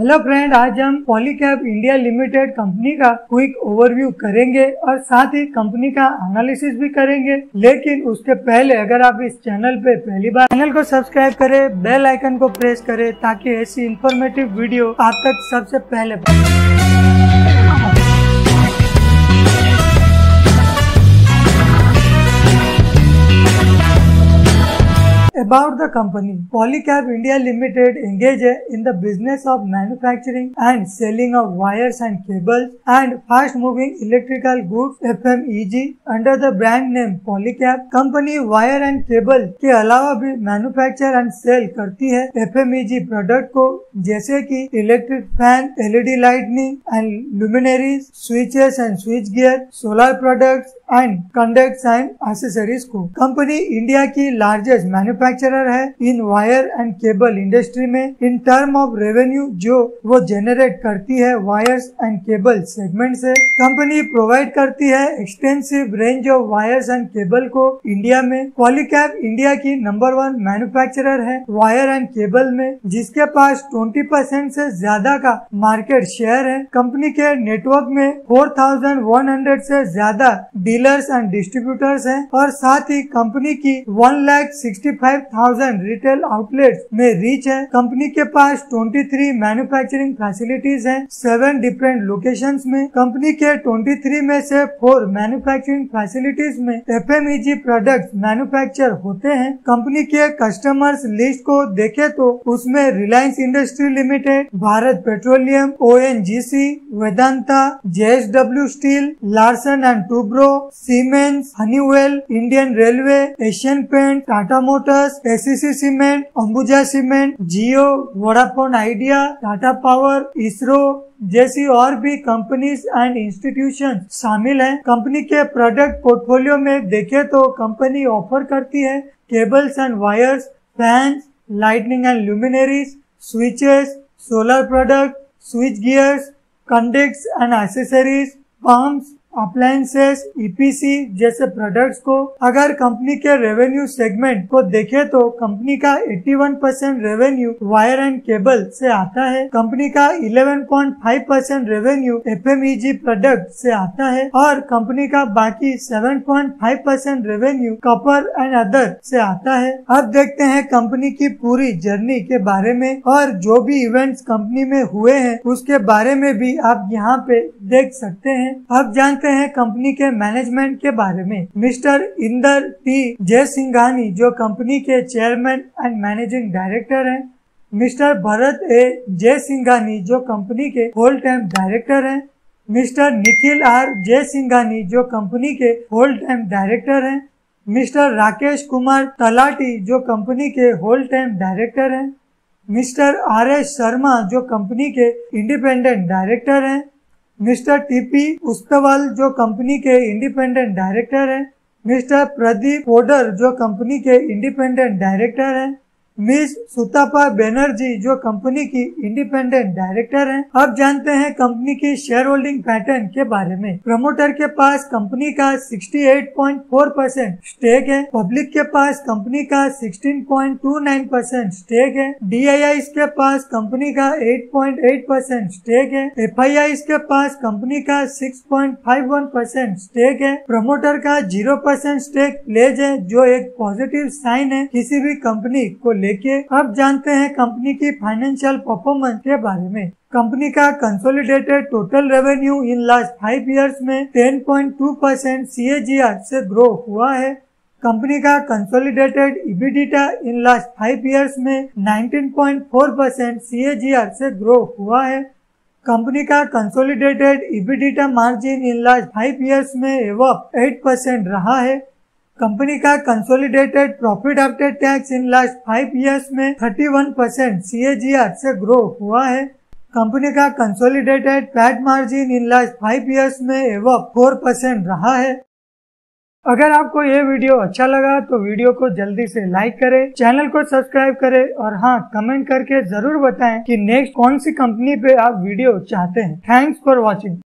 Hello friend आज हम Polycab India limited company का क्विक ओवरव्यू करेंगे और साथ ही कंपनी का एनालिसिस भी करेंगे। लेकिन उसके पहले अगर आप इस चैनल पे पहली बार चैनल को सब्सक्राइब करें बेल आइकन को प्रेस करें, ताकि ऐसी इंफॉर्मेटिव वीडियो आप तक सबसे पहले About the company, Polycab India Limited engages in the business of manufacturing and selling of wires and cables and fast-moving electrical goods FMEG under the brand name Polycab. Company wire and cable के अलावा भी manufacture and cell करती है FMEG product को जैसे कि electric fan LED lightning and luminaires switches and switch gear solar products and conducts and accessories को company India की लार्जेस्ट मैन्युफैक्चरर है in wire and cable industry में. इन टर्म ऑफ़ रेवेन्यू जो वो generate करती है वायर्स एंड केबल सेगमेंट से. Company provide करती है extensive range of wires and cable को इंडिया में. पॉलीकैप इंडिया की नंबर वन मैन्युफैक्चरर है वायर एंड केबल में जिसके पास 20 परसेंट से ज़्यादा का मार्केट शेयर है. कंपनी के नेटवर्क में 4,100 से ज़्यादा डीलर्स एंड डिस्ट्रीब्यूटर्स हैं और साथ ही कंपनी की one lakh sixty five thousand retail outlet में रीच है। कंपनी के पास ट्वेंटी थ्री मैन्युफैक्चरिंग फैसिलिटीज़ हैं। सेवन डिफरेंट लोकेशन में। कंपनी के ट्वेंटी थ्री में से फोर मैन्युफैक्चरिंग फैसिलिटीज़ में एफ़ प्रोडक्ट मैन्युफैक्चर होते हैं। कंपनी के कस्टमर्स लिस्ट को देखे तो उसमें Reliance industry limited Bharat petroleum O N G C Vedanta J S W steel Larsen and Toubro Siemens Honeywell Indian railway Asian paint Tata Motors ACC cement Ambuja cement Jio Vodafone Idea Tata power ISRO जैसी और भी companies and institution शामिल हैं। Company के product portfolio में देखें तो company offer करती है cables and wires fans lightning and luminaires switches solar product switch gears conducts and accessories pumps appliances EPC जैसे प्रोडक्ट्स को अगर कंपनी के रेवेन्यू सेगमेंट को देखें तो कंपनी का 81 percent revenue wire and cable से आता है। कंपनी का 11.5 परसेंट रेवेन्यू एफएमईजी प्रोडक्ट से आता है और कंपनी का बाकी 7.5 percent revenue copper and other से आता है। अब देखते हैं कंपनी की पूरी जर्नी के बारे में और जो भी इवेंट्स कंपनी में हुए हैं, उसके बारे में भी आप यहाँ पे देख सकते हैं। अब जान जानते हैं कंपनी के मैनेजमेंट के बारे में। मिस्टर इंदर टी जय सिंघानी जो कंपनी के चेयरमैन एंड मैनेजिंग डायरेक्टर हैं। Mister Bharat A. जय सिंघानी जो कंपनी के होल टाइम डायरेक्टर हैं। Mister Nikhil R. जय सिंघानी जो कंपनी के होल टाइम डायरेक्टर हैं। मिस्टर राकेश कुमार तलाटी, जो कंपनी के होल टाइम डायरेक्टर हैं। Mister R. एस. शर्मा, जो कंपनी के इंडिपेंडेंट डायरेक्टर हैं। मिस्टर टीपी उस्तवाल, जो कंपनी के इंडिपेंडेंट डायरेक्टर हैं। मिस्टर प्रदीप ओडर, जो कंपनी के इंडिपेंडेंट डायरेक्टर हैं। मिस सुतापा बैनर्जी, जो कंपनी की इंडिपेंडेंट डायरेक्टर हैं। अब जानते हैं कंपनी की शेयर होल्डिंग पैटर्न के बारे में। प्रमोटर के पास कंपनी का 68.4 परसेंट स्टेक है। पब्लिक के पास कंपनी का 16.29 परसेंट स्टेक है। डी के पास कंपनी का 8.8 परसेंट स्टेक है। एफ़ के पास कंपनी का 6.51 परसेंट स्टेक है। प्रमोटर का ज़ीरो परसेंट स्टेक प्लेज है, जो एक पॉजिटिव साइन है। किसी भी कंपनी को ले लेके अब जानते हैं कंपनी की फाइनेंशियल परफॉर्मेंस के बारे में। कंपनी का consolidated total revenue in last five years में 10.2 परसेंट सी से ग्रो हुआ है। कंपनी का consolidated EBITDA in last five years में 19.4 परसेंट सी से ग्रो हुआ है। कंपनी का consolidated EBITDA margin in last five years में एवं 8 परसेंट रहा है। कंपनी का consolidated profit after tax in last five years में 31 परसेंट सी से ग्रो हुआ है। कंपनी का consolidated PAT margin in last five years में एवं फोर परसेंट रहा है। अगर आपको ये वीडियो अच्छा लगा तो वीडियो को जल्दी से लाइक करें, चैनल को सब्सक्राइब करें और हाँ कमेंट करके ज़रूर बताएँ कि नेक्स्ट कौन सी कंपनी पे आप वीडियो चाहते हैं। Thanks for watching